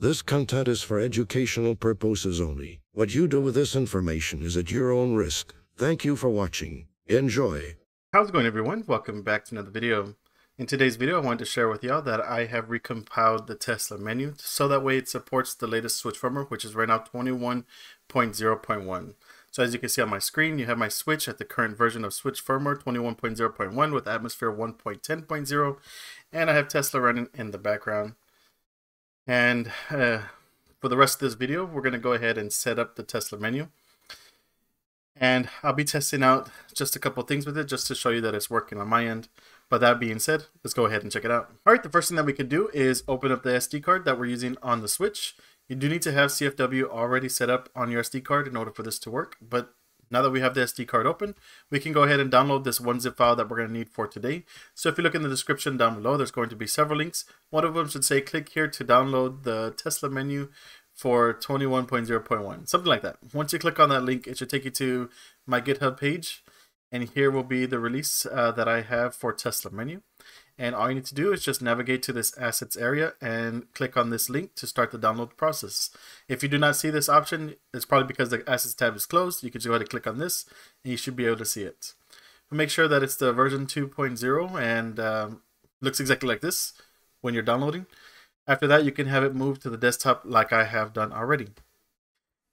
This content is for educational purposes only. What you do with this information is at your own risk. Thank you for watching. Enjoy. How's it going everyone? Welcome back to another video. In today's video I wanted to share with y'all that I have recompiled the Tesla menu so that way it supports the latest switch firmware which is right now 21.0.1. So as you can see on my screen you have my switch at the current version of switch firmware 21.0.1 with atmosphere 1.10.0 and I have Tesla running in the background. And uh, for the rest of this video we're going to go ahead and set up the Tesla menu. And I'll be testing out just a couple things with it just to show you that it's working on my end. But that being said, let's go ahead and check it out. All right, the first thing that we can do is open up the SD card that we're using on the Switch. You do need to have CFW already set up on your SD card in order for this to work. But now that we have the SD card open, we can go ahead and download this one zip file that we're going to need for today. So if you look in the description down below, there's going to be several links. One of them should say click here to download the Tesla menu for 21.0.1, something like that. Once you click on that link, it should take you to my GitHub page and here will be the release uh, that I have for Tesla menu. And all you need to do is just navigate to this assets area and click on this link to start the download process. If you do not see this option, it's probably because the assets tab is closed. You can just go ahead and click on this and you should be able to see it. Make sure that it's the version 2.0 and um, looks exactly like this when you're downloading. After that, you can have it moved to the desktop like I have done already.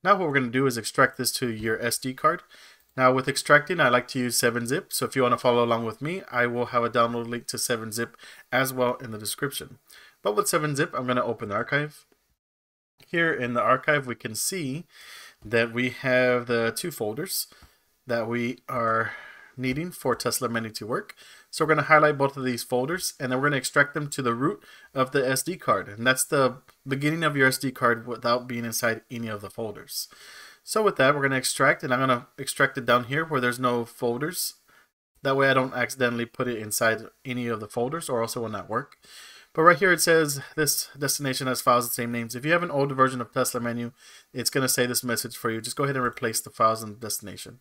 Now what we're going to do is extract this to your SD card. Now with extracting, I like to use 7-zip. So if you want to follow along with me, I will have a download link to 7-zip as well in the description. But with 7-zip, I'm going to open the archive. Here in the archive, we can see that we have the two folders that we are needing for Tesla Menu to work. So we're going to highlight both of these folders and then we're going to extract them to the root of the SD card. And that's the beginning of your SD card without being inside any of the folders. So with that, we're going to extract, and I'm going to extract it down here where there's no folders. That way I don't accidentally put it inside any of the folders or else it will not work. But right here it says this destination has files the same names. If you have an older version of Tesla menu, it's going to say this message for you. Just go ahead and replace the files in the destination.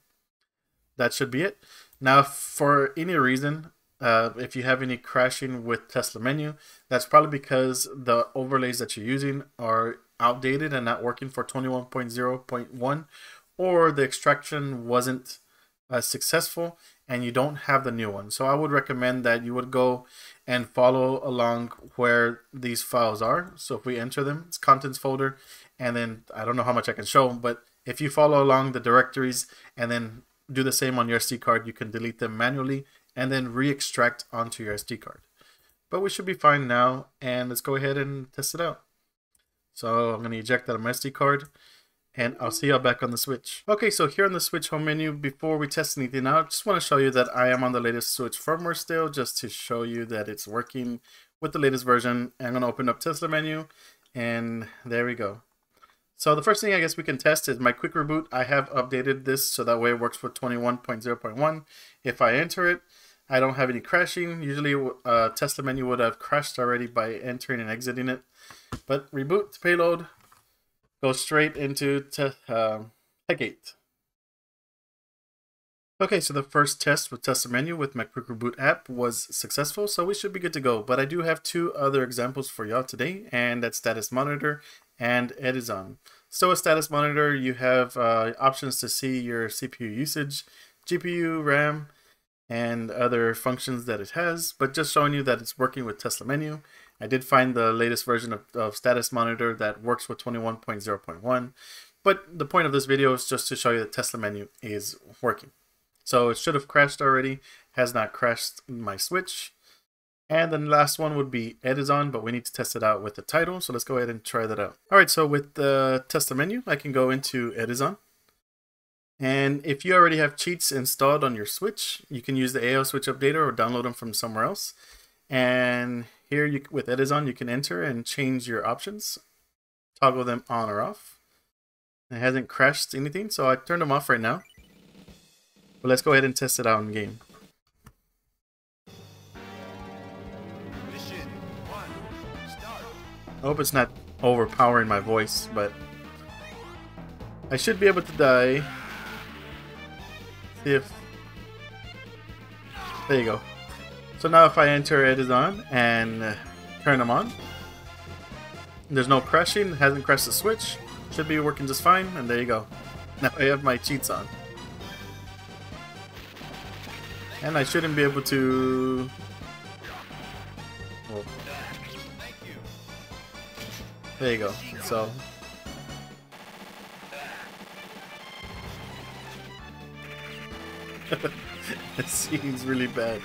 That should be it. Now, for any reason, uh, if you have any crashing with Tesla menu, that's probably because the overlays that you're using are outdated and not working for 21.0.1 or the extraction wasn't uh, successful and you don't have the new one. So I would recommend that you would go and follow along where these files are. So if we enter them, it's contents folder and then I don't know how much I can show, but if you follow along the directories and then do the same on your SD card, you can delete them manually and then re-extract onto your SD card. But we should be fine now and let's go ahead and test it out. So I'm going to eject that SD card and I'll see y'all back on the Switch. Okay, so here on the Switch home menu, before we test anything out, I just want to show you that I am on the latest Switch firmware still, just to show you that it's working with the latest version. I'm going to open up Tesla menu, and there we go. So the first thing I guess we can test is my quick reboot. I have updated this so that way it works with 21.0.1. If I enter it, I don't have any crashing. Usually uh, Tesla menu would have crashed already by entering and exiting it. But reboot payload, go straight into te uh. Okay, so the first test with Tesla Menu with my Quick Reboot app was successful, so we should be good to go. But I do have two other examples for y'all today, and that's Status Monitor and EdiZon. So a Status Monitor, you have uh, options to see your CPU usage, GPU, RAM, and other functions that it has, but just showing you that it's working with Tesla Menu. I did find the latest version of, of Status Monitor that works with 21.0.1, but the point of this video is just to show you that Tesla Menu is working. So it should have crashed already, has not crashed my Switch. And then the last one would be EdiZon, but we need to test it out with the title. So let's go ahead and try that out. All right, so with the Tesla menu, I can go into EdiZon. And if you already have cheats installed on your Switch, you can use the AIO Switch Updater or download them from somewhere else. And here you, with EdiZon, you can enter and change your options, toggle them on or off. It hasn't crashed anything, so I turned them off right now. But let's go ahead and test it out in game. I hope it's not overpowering my voice, but I should be able to die if... There you go. So now if I enter EdiZon and turn them on, There's no crashing, hasn't crashed the switch. Should be working just fine, and there you go. Now I have my cheats on. And I shouldn't be able to... Well, there you go. So... it seems really bad.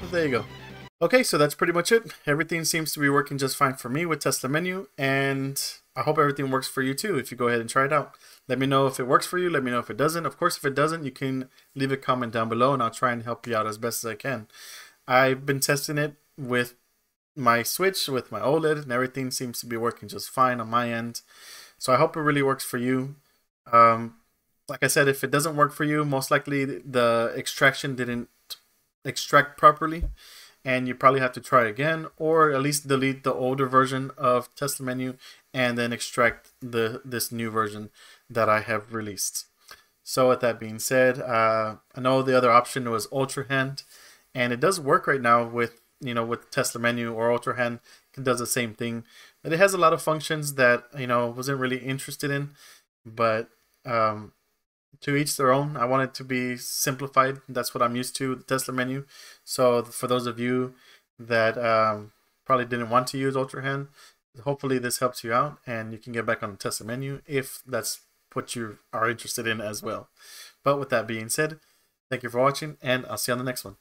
But there you go. Okay, so that's pretty much it. Everything seems to be working just fine for me with Tesla Menu, and I hope everything works for you too if you go ahead and try it out. Let me know if it works for you, let me know if it doesn't. Of course, if it doesn't, you can leave a comment down below and I'll try and help you out as best as I can. I've been testing it with my Switch, with my OLED, and everything seems to be working just fine on my end. So I hope it really works for you. Um, like I said, if it doesn't work for you, most likely the extraction didn't extract properly and you probably have to try again or at least delete the older version of Tesla menu and then extract the this new version that I have released. So with that being said, uh, I know the other option was Ultrahand and it does work right now with you know with Tesla menu or Ultrahand does the same thing. But it has a lot of functions that you know wasn't really interested in, but um, to each their own. I want it to be simplified. That's what I'm used to, the Tesla menu. So for those of you that um, probably didn't want to use Ultrahand, hopefully this helps you out and you can get back on the Tesla menu if that's what you are interested in as well. But with that being said, thank you for watching and I'll see you on the next one.